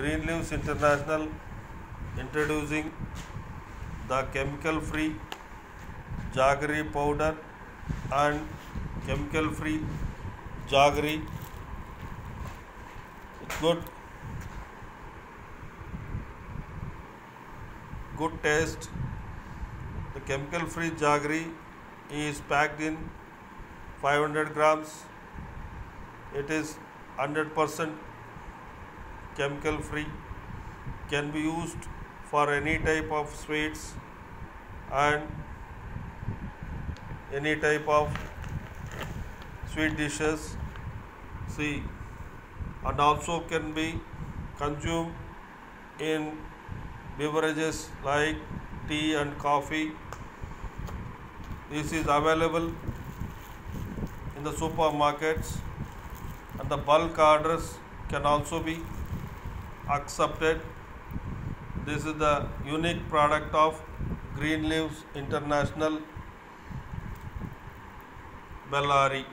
Greenleaves International introducing the chemical free jaggery powder and chemical free jaggery. It's good. Good taste. The chemical free jaggery is packed in 500 grams. It is 100% chemical free. Can be used for any type of sweets and any type of sweet dishes. See, and also can be consumed in beverages like tea and coffee. This is available in the supermarkets and the bulk orders can also be accepted. This is the unique product of Green Leaves International Bellary.